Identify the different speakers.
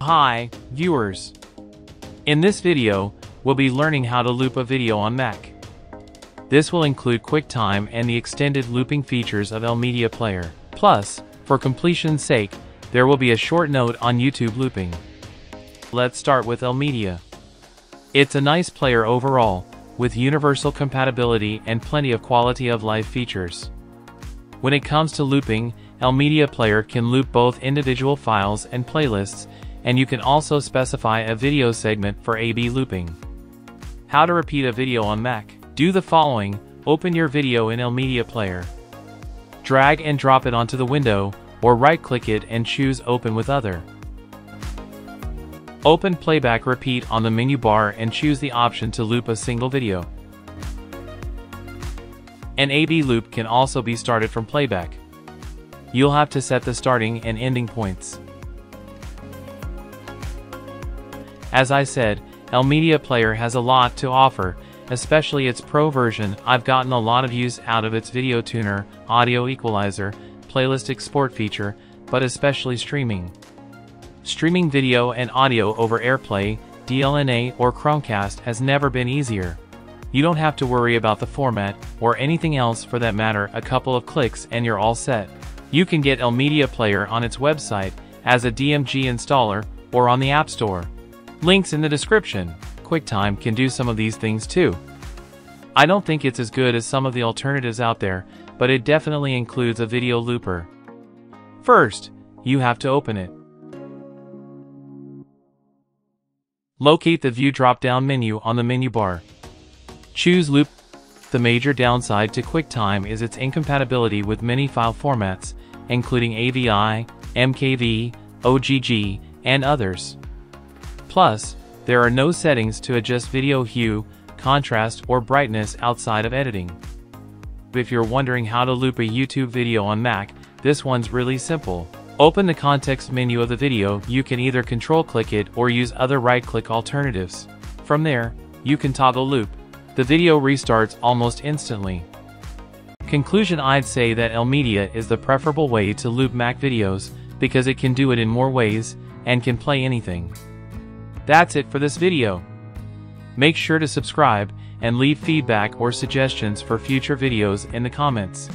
Speaker 1: Hi, viewers. In this video, we'll be learning how to loop a video on Mac. This will include QuickTime and the extended looping features of Elmedia Player. Plus, for completion's sake, there will be a short note on YouTube looping. Let's start with Elmedia. It's a nice player overall, with universal compatibility and plenty of quality of life features. When it comes to looping, Elmedia Player can loop both individual files and playlists, and you can also specify a video segment for A-B looping. How to repeat a video on Mac? Do the following, open your video in Elmedia Player. Drag and drop it onto the window, or right-click it and choose Open with Other. Open Playback Repeat on the menu bar and choose the option to loop a single video. An A-B loop can also be started from playback. You'll have to set the starting and ending points. As I said, Elmedia Player has a lot to offer, especially its pro version. I've gotten a lot of use out of its video tuner, audio equalizer, playlist export feature, but especially streaming. Streaming video and audio over AirPlay, DLNA or Chromecast has never been easier. You don't have to worry about the format, or anything else for that matter a couple of clicks and you're all set. You can get Elmedia Player on its website, as a DMG installer, or on the App Store. Links in the description. QuickTime can do some of these things too. I don't think it's as good as some of the alternatives out there, but it definitely includes a video looper. First, you have to open it. Locate the View drop-down menu on the menu bar. Choose Loop. The major downside to QuickTime is its incompatibility with many file formats, including AVI, MKV, OGG, and others. Plus, there are no settings to adjust video hue, contrast, or brightness outside of editing. If you're wondering how to loop a YouTube video on Mac, this one's really simple. Open the context menu of the video, you can either control click it or use other right click alternatives. From there, you can toggle loop. The video restarts almost instantly. Conclusion I'd say that Elmedia is the preferable way to loop Mac videos because it can do it in more ways and can play anything. That's it for this video. Make sure to subscribe and leave feedback or suggestions for future videos in the comments.